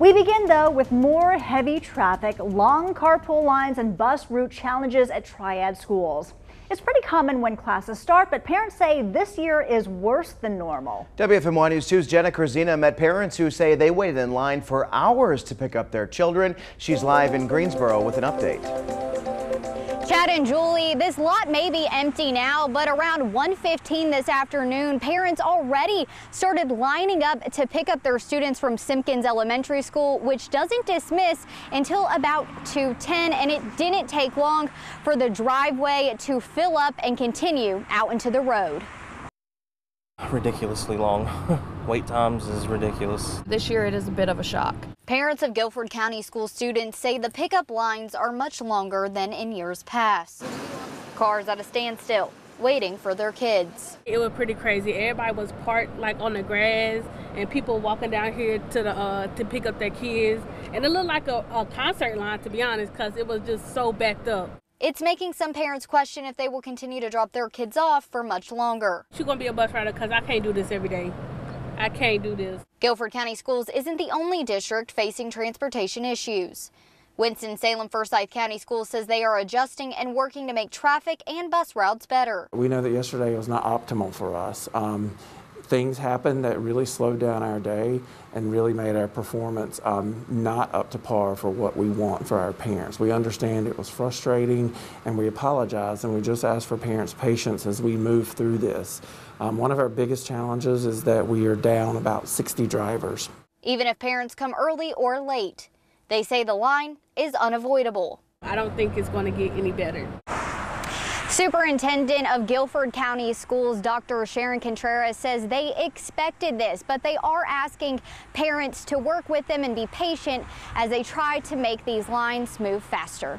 We begin though with more heavy traffic, long carpool lines and bus route challenges at Triad schools. It's pretty common when classes start, but parents say this year is worse than normal. WFMY News 2's Jenna Kurzina met parents who say they waited in line for hours to pick up their children. She's live in Greensboro with an update. Chad and Julie, this lot may be empty now, but around 1.15 this afternoon, parents already started lining up to pick up their students from Simkins Elementary School, which doesn't dismiss until about 2.10, and it didn't take long for the driveway to fill up and continue out into the road ridiculously long. Wait times is ridiculous. This year it is a bit of a shock. Parents of Guilford County school students say the pickup lines are much longer than in years past. Cars at a standstill, waiting for their kids. It was pretty crazy. Everybody was parked like on the grass and people walking down here to the uh, to pick up their kids. And it looked like a, a concert line to be honest because it was just so backed up. It's making some parents question if they will continue to drop their kids off for much longer. She's going to be a bus rider because I can't do this every day. I can't do this. Guilford County Schools isn't the only district facing transportation issues. Winston-Salem Forsyth County Schools says they are adjusting and working to make traffic and bus routes better. We know that yesterday was not optimal for us. Um, things happened that really slowed down our day and really made our performance um, not up to par for what we want for our parents. We understand it was frustrating and we apologize and we just ask for parents' patience as we move through this. Um, one of our biggest challenges is that we are down about 60 drivers. Even if parents come early or late, they say the line is unavoidable. I don't think it's going to get any better. Superintendent of Guilford County Schools, Dr. Sharon Contreras, says they expected this, but they are asking parents to work with them and be patient as they try to make these lines move faster.